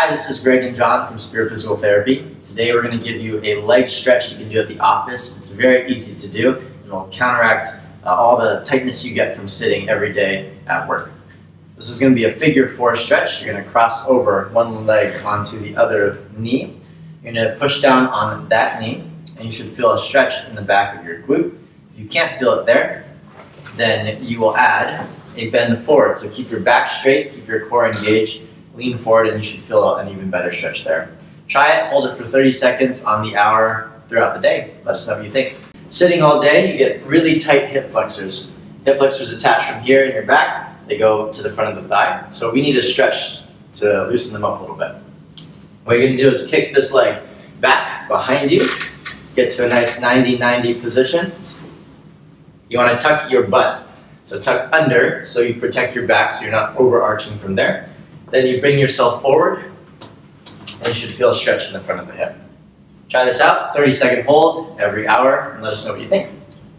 Hi, this is Greg and John from Spear Physical Therapy. Today we're going to give you a leg stretch you can do at the office. It's very easy to do and it'll counteract uh, all the tightness you get from sitting every day at work. This is going to be a figure four stretch. You're going to cross over one leg onto the other knee. You're going to push down on that knee and you should feel a stretch in the back of your glute. If you can't feel it there, then you will add a bend forward. So keep your back straight, keep your core engaged, lean forward, and you should feel an even better stretch there. Try it, hold it for 30 seconds on the hour throughout the day. Let us know what you think. Sitting all day, you get really tight hip flexors. Hip flexors attach from here in your back, they go to the front of the thigh. So we need to stretch to loosen them up a little bit. What you're gonna do is kick this leg back behind you, get to a nice 90-90 position. You wanna tuck your butt so tuck under so you protect your back so you're not overarching from there. Then you bring yourself forward and you should feel a stretch in the front of the hip. Try this out, 30 second hold every hour and let us know what you think.